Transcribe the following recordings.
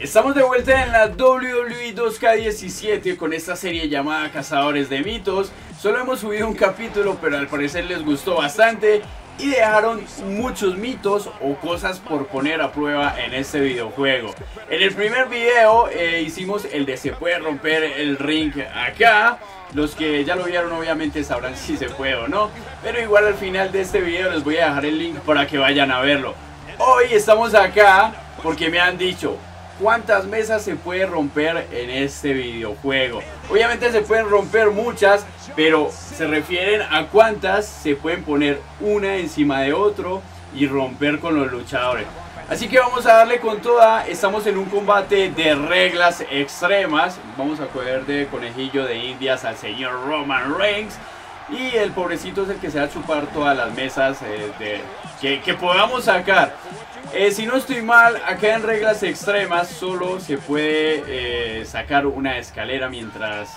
Estamos de vuelta en la WWE 2K17 con esta serie llamada Cazadores de Mitos. Solo hemos subido un capítulo, pero al parecer les gustó bastante y dejaron muchos mitos o cosas por poner a prueba en este videojuego. En el primer video eh, hicimos el de se puede romper el ring acá. Los que ya lo vieron obviamente sabrán si se puede o no. Pero igual al final de este video les voy a dejar el link para que vayan a verlo. Hoy estamos acá porque me han dicho cuántas mesas se puede romper en este videojuego. Obviamente se pueden romper muchas, pero se refieren a cuántas se pueden poner una encima de otro y romper con los luchadores. Así que vamos a darle con toda, estamos en un combate de reglas extremas. Vamos a coger de conejillo de indias al señor Roman Reigns. Y el pobrecito es el que se va a chupar todas las mesas eh, que, que podamos sacar. Eh, si no estoy mal, acá en reglas extremas solo se puede eh, sacar una escalera mientras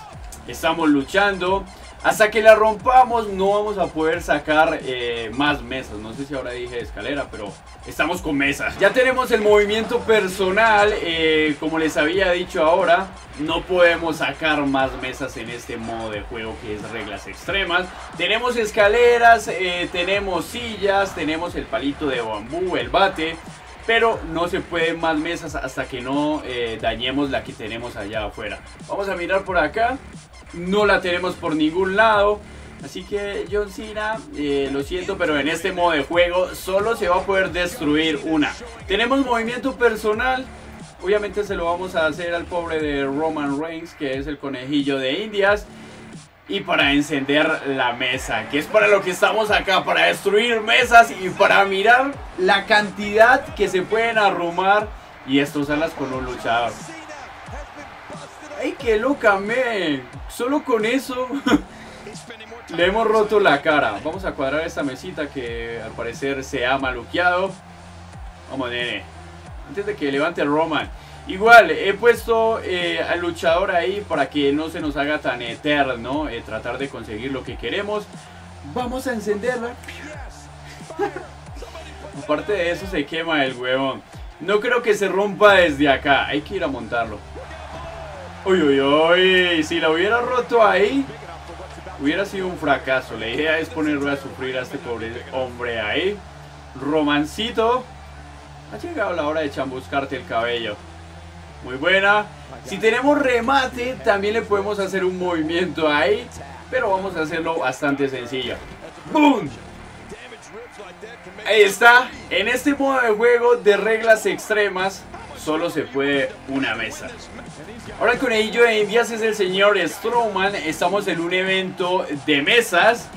estamos luchando. Hasta que la rompamos no vamos a poder sacar eh, más mesas. No sé si ahora dije escalera, pero estamos con mesas. Ya tenemos el movimiento personal. Eh, como les había dicho ahora, no podemos sacar más mesas en este modo de juego que es reglas extremas. Tenemos escaleras, eh, tenemos sillas, tenemos el palito de bambú, el bate. Pero no se pueden más mesas hasta que no dañemos la que tenemos allá afuera. Vamos a mirar por acá no la tenemos por ningún lado. Así que John Cena, eh, lo siento, pero en este modo de juego solo se va a poder destruir una. Tenemos movimiento personal. Obviamente se lo vamos a hacer al pobre de Roman Reigns, que es el conejillo de Indias. Y para encender la mesa, que es para lo que estamos acá, para destruir mesas y para mirar la cantidad que se pueden arrumar y destrozarlas con un luchador. ¡Ay, qué loca, me! Solo con eso le hemos roto la cara. Vamos a cuadrar esta mesita que al parecer se ha maluqueado. Vamos, nene. Antes de que levante Roman. Igual, he puesto eh, al luchador ahí para que no se nos haga tan eterno eh, tratar de conseguir lo que queremos. Vamos a encenderla. Aparte de eso se quema el huevón. No creo que se rompa desde acá. Hay que ir a montarlo. Uy, uy, uy. Si la hubiera roto ahí, hubiera sido un fracaso. La idea es ponerlo a sufrir a este pobre hombre ahí. Romancito. Ha llegado la hora de chambuscarte el cabello. Muy buena. Si tenemos remate, también le podemos hacer un movimiento ahí. Pero vamos a hacerlo bastante sencillo. ¡Boom! Ahí está. En este modo de juego de reglas extremas, solo se puede una mesa. Ahora el conejillo de Indias es el señor Strowman. Estamos en un evento de mesas.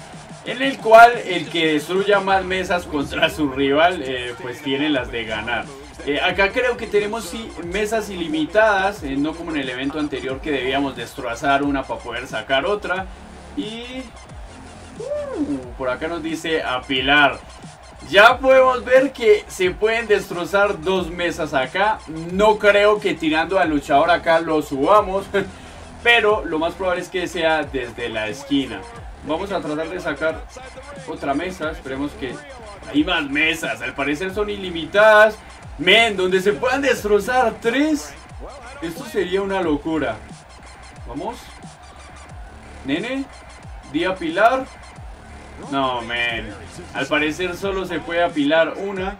En el cual el que destruya más mesas contra su rival eh, pues tiene las de ganar. Eh, acá creo que tenemos mesas ilimitadas, eh, no como en el evento anterior que debíamos destrozar una para poder sacar otra. Y uh, por acá nos dice apilar. Ya podemos ver que se pueden destrozar dos mesas acá. No creo que tirando al luchador acá lo subamos. Pero lo más probable es que sea desde la esquina. Vamos a tratar de sacar otra mesa. Esperemos que hay más mesas. Al parecer son ilimitadas. Men, donde se puedan destrozar tres. Esto sería una locura. Vamos. Nene. Día Pilar. No, men. Al parecer solo se puede apilar una.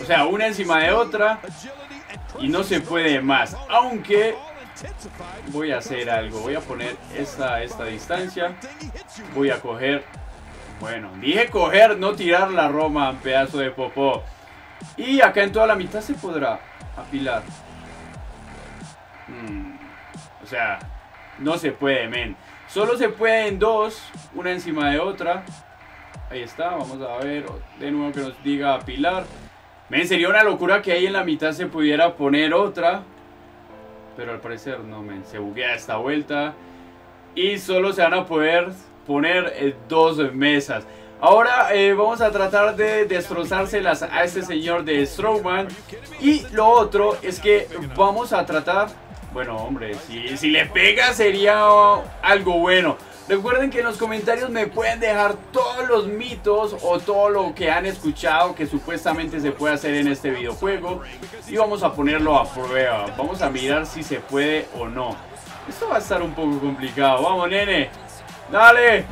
O sea, una encima de otra. Y no se puede más. Aunque voy a hacer algo. Voy a poner esta, esta distancia. Voy a coger... Bueno, dije coger, no tirar la Roma, pedazo de popó. Y acá en toda la mitad se podrá apilar. Hmm. O sea, no se puede, men. Solo se puede en dos, una encima de otra. Ahí está, vamos a ver de nuevo que nos diga apilar. Men, sería una locura que ahí en la mitad se pudiera poner otra. Pero al parecer no, men, se buguea esta vuelta. Y solo se van a poder poner eh, dos mesas. Ahora eh, vamos a tratar de destrozárselas a este señor de Strowman. Y lo otro es que vamos a tratar bueno, hombre, si, si le pega sería algo bueno. Recuerden que en los comentarios me pueden dejar todos los mitos o todo lo que han escuchado que supuestamente se puede hacer en este videojuego y vamos a ponerlo a prueba. Vamos a mirar si se puede o no. Esto va a estar un poco complicado. Vamos, nene. Dale.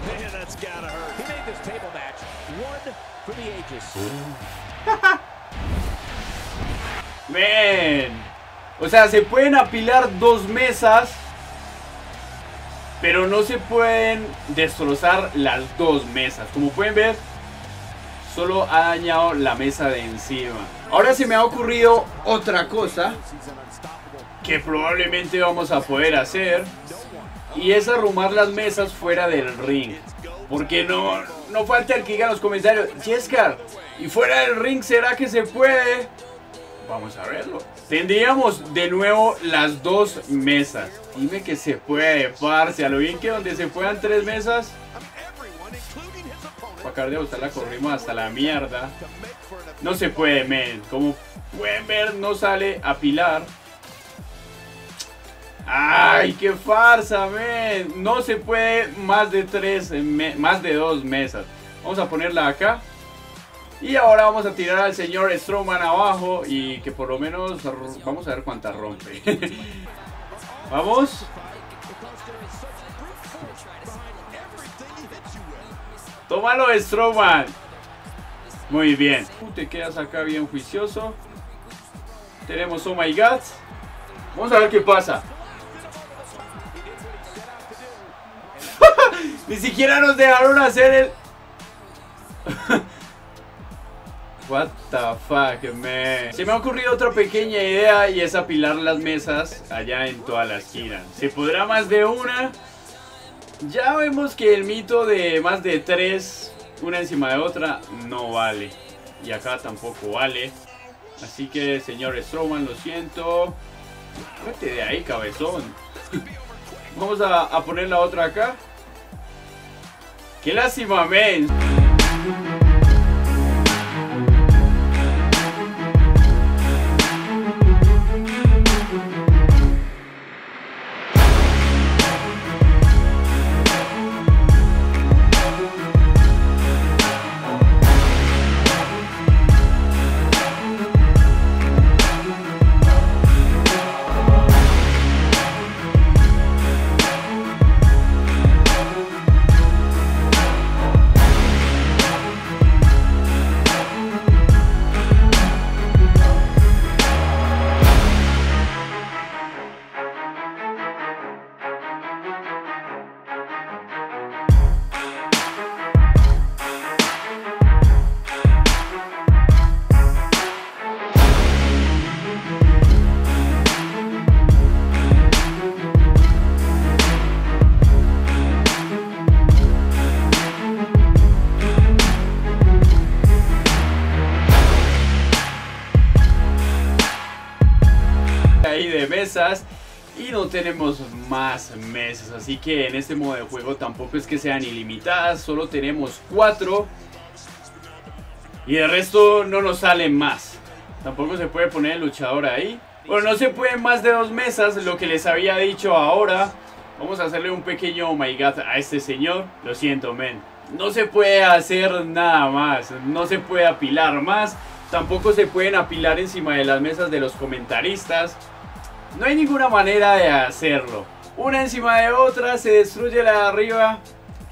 Ven. O sea, se pueden apilar dos mesas pero no se pueden destrozar las dos mesas. Como pueden ver, solo ha dañado la mesa de encima. Ahora se me ha ocurrido otra cosa que probablemente vamos a poder hacer. Y es arrumar las mesas fuera del ring. Porque no, no falta el que diga en los comentarios, Jessica, ¿y fuera del ring será que se puede? Vamos a verlo. Tendríamos de nuevo las dos mesas. Dime que se puede, parce. A lo bien que donde se puedan tres mesas. Para gustar la corrimos hasta la mierda. No se puede, men. Como pueden ver, no sale a pilar. ¡Ay, qué farsa, men! No se puede más de tres, más de dos mesas. Vamos a ponerla acá. Y ahora vamos a tirar al señor Strowman abajo y que por lo menos vamos a ver cuánta rompe. vamos. Tómalo Strowman. Muy bien. Te quedas acá bien juicioso. Tenemos Oh My God. Vamos a ver qué pasa. Ni siquiera nos dejaron hacer el... What the fuck, man. Se me ha ocurrido otra pequeña idea y es apilar las mesas allá en toda la esquina. ¿Se podrá más de una? Ya vemos que el mito de más de tres, una encima de otra, no vale. Y acá tampoco vale. Así que, señor Strowman, lo siento. Vete de ahí, cabezón. Vamos a, a poner la otra acá. ¡Qué lástima, men! Mesas y no tenemos más mesas. Así que en este modo de juego tampoco es que sean ilimitadas, solo tenemos cuatro. Y de resto no nos salen más. Tampoco se puede poner el luchador ahí. Bueno, no se pueden más de dos mesas, lo que les había dicho ahora. Vamos a hacerle un pequeño oh my god a este señor. Lo siento, men. No se puede hacer nada más. No se puede apilar más. Tampoco se pueden apilar encima de las mesas de los comentaristas. No hay ninguna manera de hacerlo. Una encima de otra, se destruye la de arriba.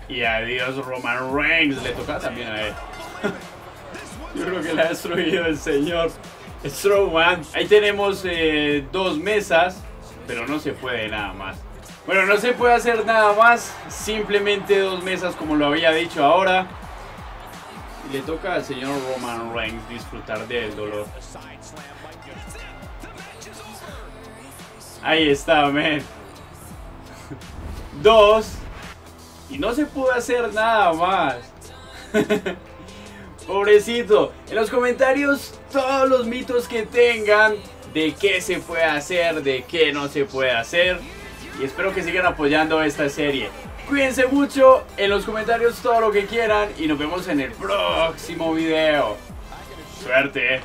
Y adiós Roman Reigns. Le toca también a él. Yo creo que la ha destruido el señor Strowman. Ahí tenemos eh, dos mesas. Pero no se puede nada más. Bueno, no se puede hacer nada más. Simplemente dos mesas como lo había dicho ahora. Le toca al señor Roman Reigns disfrutar del dolor. Ahí está, men. Dos. Y no se pudo hacer nada más. Pobrecito. En los comentarios todos los mitos que tengan de qué se puede hacer, de qué no se puede hacer. Y espero que sigan apoyando esta serie. Cuídense mucho, en los comentarios todo lo que quieran y nos vemos en el próximo video. Suerte.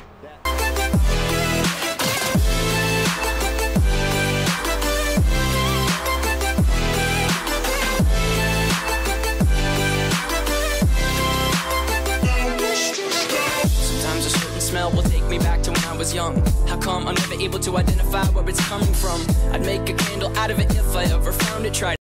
Identify where it's coming from. I'd make a candle out of it if I ever found it. Try